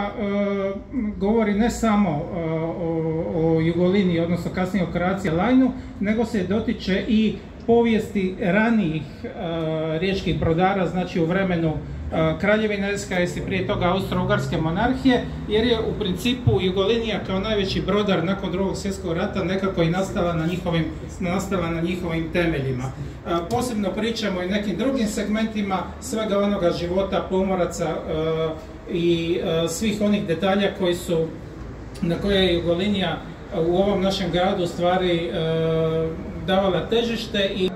E, govori ne samo e, o, Jugolini, odnosno kasnije o Lajnu, nego se dotiče i povijesti ranijih e, riječkih brodara, znači u vremenu Kraljevine SKS i prije toga Austro-Ugarske monarhije, jer je u principu Jugolinija kao najveći brodar nakon drugog svjetskog rata nekako i nastala na njihovim, nastala na njihovim temeljima. Posebno pričamo i nekim drugim segmentima svega onoga života pomoraca i e, svih onih detalja koji su, na koje je Jugolinija u ovom našem gradu stvari e, davala težište i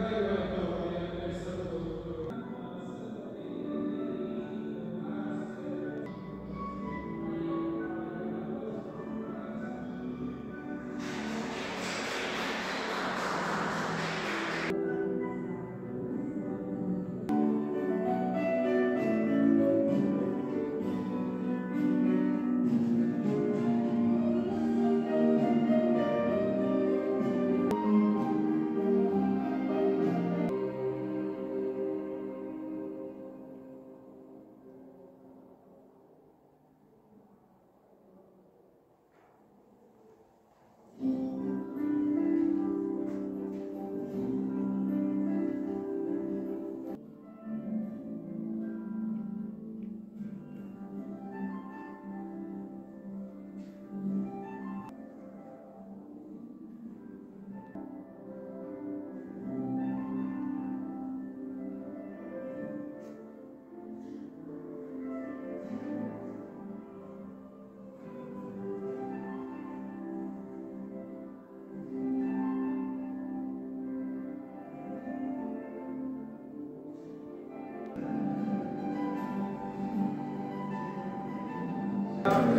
Um.